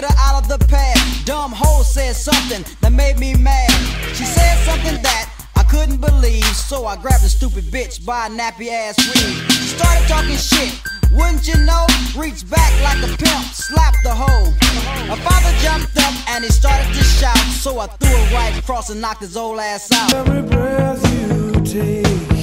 get her out of the past. Dumb hoe said something that made me mad. She said something that I couldn't believe, so I grabbed the stupid bitch by a nappy ass weave. Started talking shit. Wouldn't you know? Reached back like a pimp, slapped the hoe. My father jumped up and he started to shout, so I threw a right across and knocked his old ass out. Every breath you take,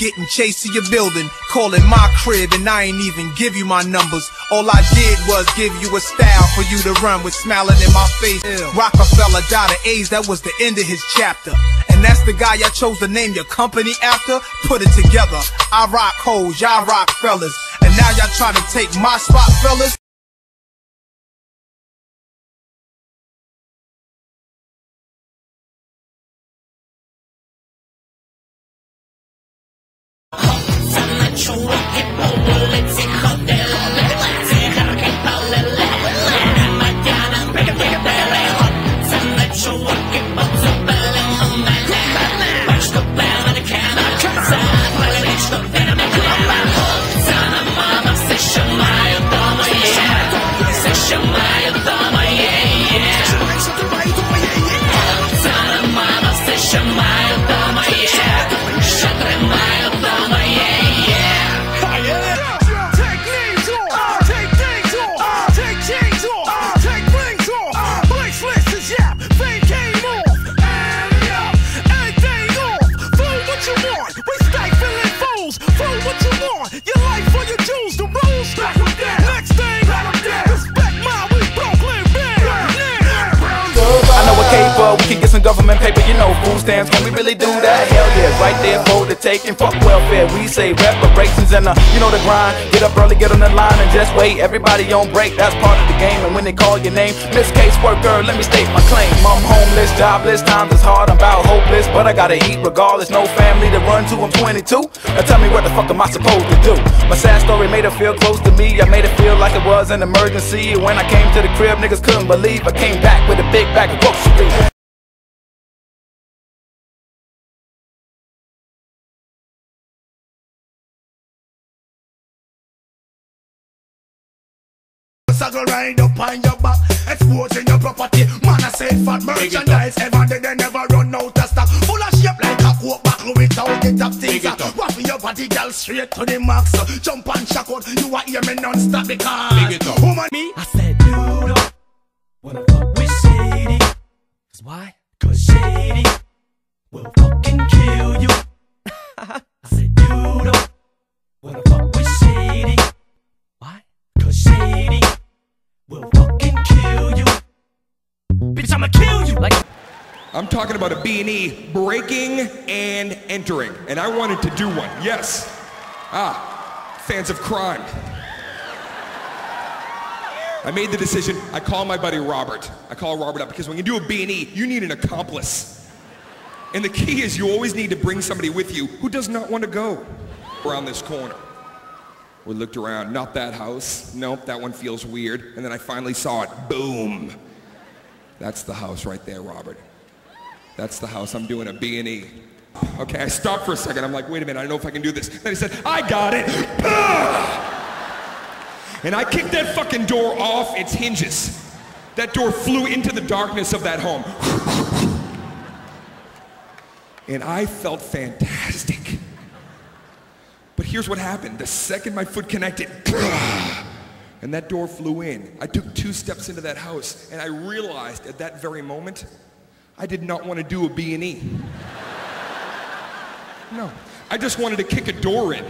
getting chased to your building, calling my crib, and I ain't even give you my numbers. All I did was give you a style for you to run with smiling in my face. Rockefeller died of AIDS, that was the end of his chapter. And that's the guy I chose to name your company after? Put it together. I rock hoes, y'all rock fellas. And now y'all trying to take my spot, fellas? Take some government paper, you know, food stamps. Can we really do that? Hell yeah, right there for the taking. Fuck welfare, we say reparations and uh, you know the grind. Get up early, get on the line and just wait. Everybody on break, that's part of the game. And when they call your name, Miss Caseworker, let me state my claim. I'm homeless, jobless, times is hard, I'm about hopeless, but I gotta eat regardless. No family to run to, I'm 22. Now tell me what the fuck am I supposed to do? My sad story made her feel close to me. I made it feel like it was an emergency. When I came to the crib, niggas couldn't believe I came back with a big bag of groceries. I go ride up on your back, exposing your property. Man, I say fat merchandise. Ever they, they never run out of stock. Full of shape like a coke bottle without it uh. up things. Waffle your body, girl, straight to the max. Uh. Jump and shock out, you are hear me non-stop because woman me. I said, dude, up. wanna fuck with Shady. Cause why? Cause Shady I'm talking about a B&E breaking and entering. And I wanted to do one. Yes. Ah, fans of crime. I made the decision. I call my buddy Robert. I call Robert up because when you do a B&E, you need an accomplice. And the key is you always need to bring somebody with you who does not want to go around this corner. We looked around, not that house. Nope, that one feels weird. And then I finally saw it. Boom. That's the house right there, Robert. That's the house. I'm doing a B&E. Okay, I stopped for a second. I'm like, wait a minute, I don't know if I can do this. Then he said, I got it. And I kicked that fucking door off its hinges. That door flew into the darkness of that home. And I felt fantastic. But here's what happened. The second my foot connected, and that door flew in, I took two steps into that house, and I realized at that very moment, I did not want to do a B&E. No, I just wanted to kick a door in.